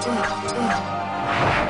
坐呀，坐呀。